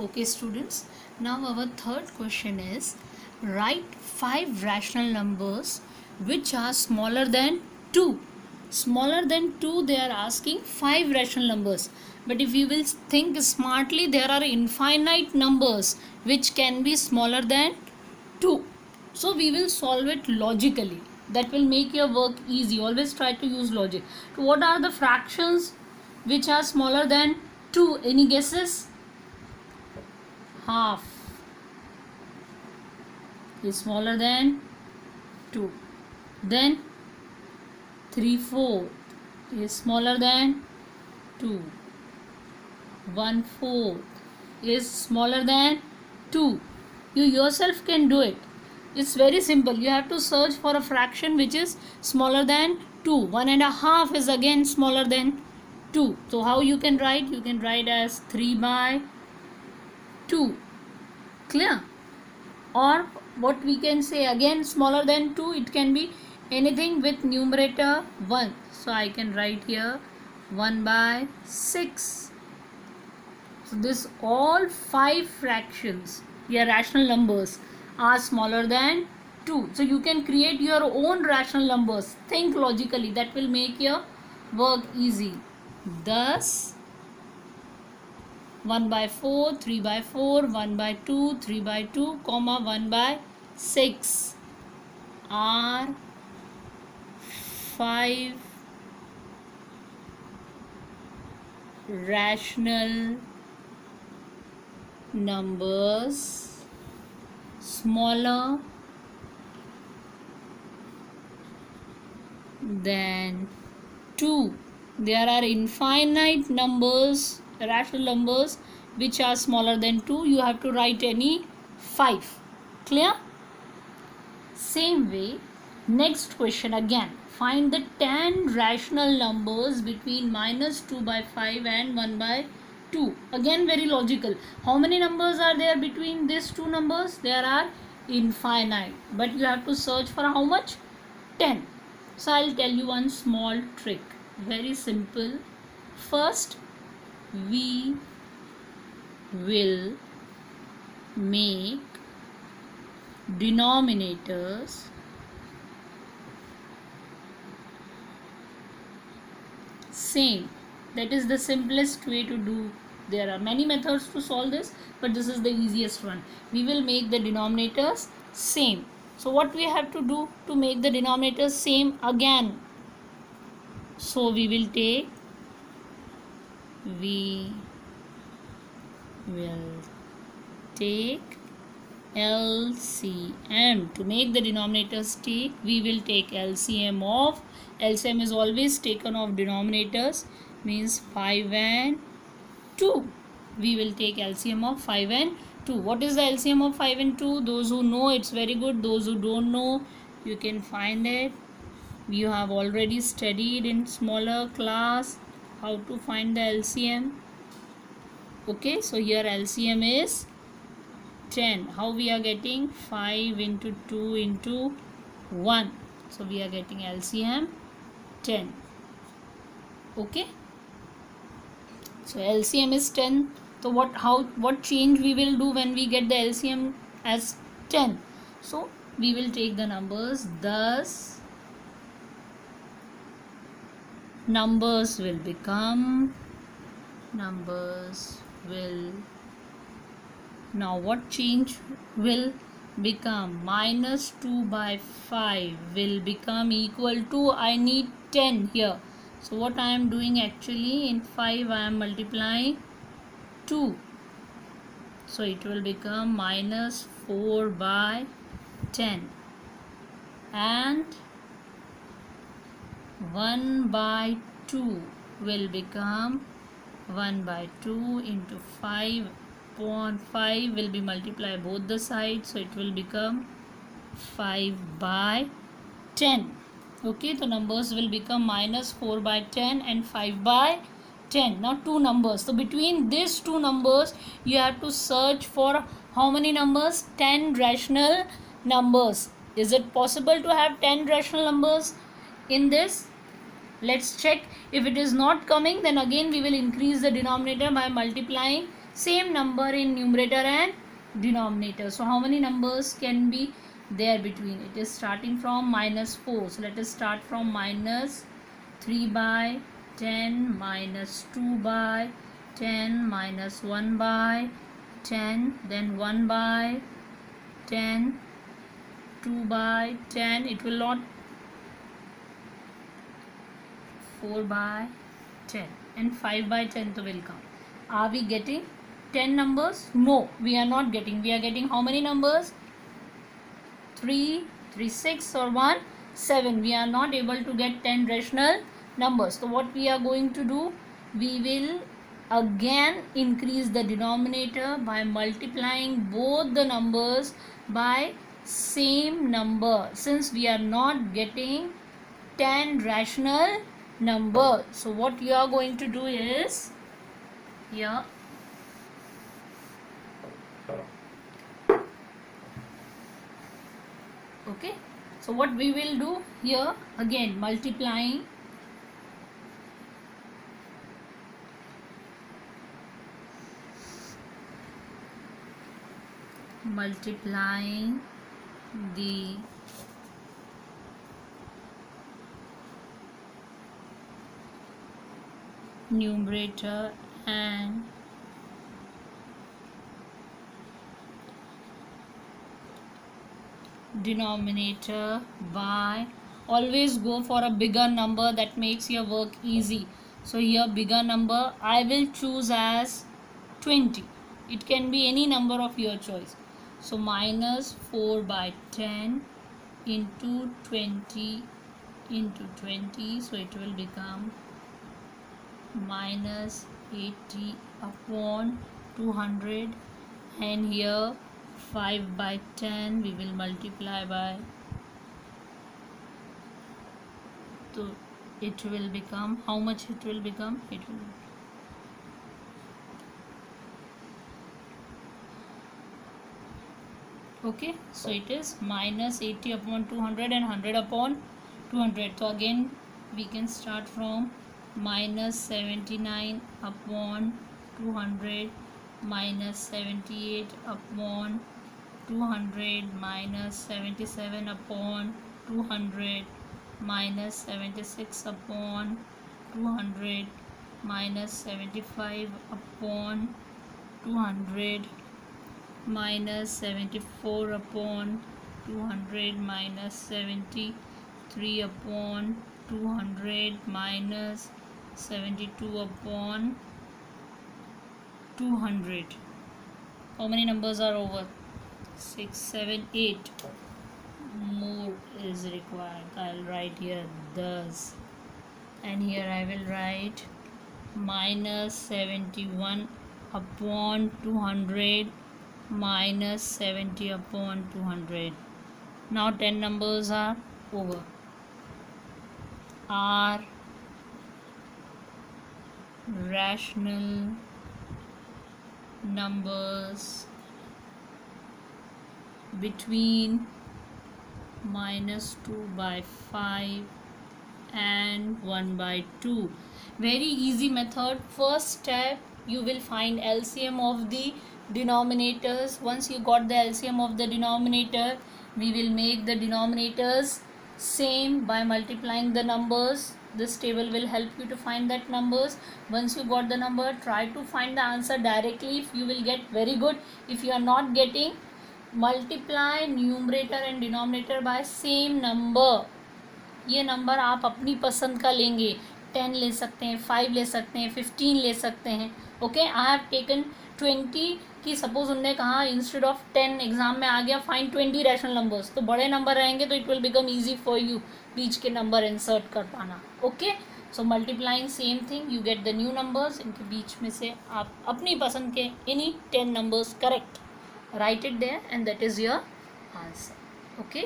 Okay, students. Now our third question is write five rational numbers which are smaller than 2. Smaller than 2, they are asking five rational numbers. But if you will think smartly, there are infinite numbers which can be smaller than 2. So we will solve it logically. That will make your work easy. Always try to use logic. What are the fractions which are smaller than 2? Any guesses? Half. Is smaller than 2 then 3 4 is smaller than 2 1 4 is smaller than 2 you yourself can do it. It's very simple. You have to search for a fraction which is smaller than 2 one and a half is again smaller than 2 so how you can write? You can write as 3 by 2 clear. Or what we can say again smaller than 2 it can be anything with numerator 1 so I can write here 1 by 6 so this all five fractions yeah rational numbers are smaller than 2 so you can create your own rational numbers. Think logically. That will make your work easy. Thus 1 by 4, 3 by 4, 1 by 2, 3 by 2, comma 1 by 6 are 5 rational numbers smaller than 2 there are infinite numbers rational numbers which are smaller than 2 you have to write any 5 clear? Same way next question again. Find the 10 rational numbers between minus 2 by 5 and 1 by 2 again very logical. How many numbers are there between these two numbers? There are infinite. But you have to search for how much? 10 so i'll tell you one small trick. Very simple. First we will make denominators same. That is the simplest way to do. There are many methods to solve this but this is the easiest one. We will make the denominators same. So what we have to do to make the denominators same again? So we will take we will take LCM to make the denominators take we will take LCM of LCM is always taken of denominators means 5 and 2 we will take LCM of 5 and 2 what is the LCM of 5 and 2 those who know it's very good. Those who don't know you can find it. You have already studied in smaller class how to find the LCM okay so here LCM is 10 how we are getting? 5 into 2 into 1 so we are getting LCM 10 okay. So LCM is 10 so what how what change we will do when we get the LCM as 10 so we will take the numbers thus numbers will become numbers will now what change will become? Minus 2 by 5 will become equal to I need 10 here. So what I am doing actually in 5 I am multiplying 2 so it will become minus 4 by 10 and 1 by 2 will become 1 by 2 into 5 upon 5 will be multiplied both the sides. So it will become 5 by 10 okay the numbers will become minus 4 by 10 and 5 by 10 now two numbers. So between these two numbers you have to search for how many numbers? 10 rational numbers. Is it possible to have 10 rational numbers in this let's check. If it is not coming then again we will increase the denominator by multiplying same number in numerator and denominator. So how many numbers can be there between? It is starting from minus 4 so let us start from minus 3 by 10 minus 2 by 10 minus 1 by 10 then 1 by 10 2 by 10 it will not 4 by 10 and 5 by 10 to will come are we getting 10 numbers? No we are not getting. We are getting how many numbers? 3 3 6 or 1 7 we are not able to get 10 rational numbers. So what we are going to do? We will again increase the denominator by multiplying both the numbers by same number. Since we are not getting 10 rational numbers so what you are going to do is here. Okay. So what we will do here again multiplying. Multiplying the numerator and denominator by. Always go for a bigger number that makes your work easy. So here bigger number I will choose as 20 it can be any number of your choice. So minus 4 by 10 into 20 into 20 so it will become minus 80 upon 200 and here 5 by 10 we will multiply by so it will become how much it will become? It will okay so it is minus 80 upon 200 and 100 upon 200 so again we can start from minus 79 upon 200 minus 78 upon 200 minus 77 upon 200 minus 76 upon 200 minus 75 upon 200 minus 74 upon 200 minus 73 upon 200 minus 72 upon 200 how many numbers are over? 6 7 8 more is required. I'll write here thus. And here i will write minus 71 upon 200 minus 70 upon 200 now 10 numbers are over. Are rational numbers between minus 2 by 5 and 1 by 2 very easy method. First step you will find LCM of the denominators. Once you got the LCM of the denominator we will make the denominators same by multiplying the numbers this table will help you to find that numbers once you got the number try to find the answer directly if you will get very good if you are not getting multiply numerator and denominator by same number number आप अपनी पसंद का लेंगे ten ले सकते हैं five ले सकते हैं फिफ्टीन ले सकते हैं okay I have taken twenty की सपोज़ उनने कहा इंस्टेड ऑफ़ टेन एग्ज़ाम में आ गया फाइन ट्वेंटी रैशनल नंबर्स तो बड़े नंबर रहेंगे तो it will become easy for you बीच के नंबर इंसर्ट कर पाना. Okay so multiplying same thing you get the new numbers इनके बीच में से आप अपनी पसंद के any ten numbers correct write it there and that is your answer okay?